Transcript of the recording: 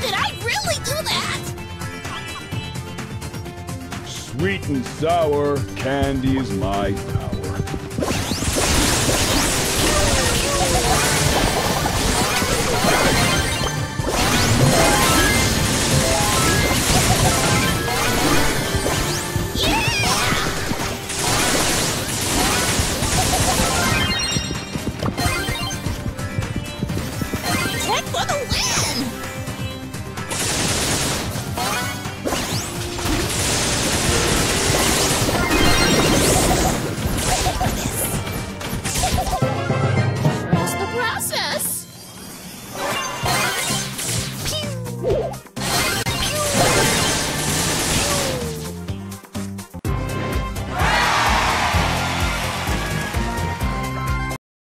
Did I really do that? Sweet and sour candy is my power.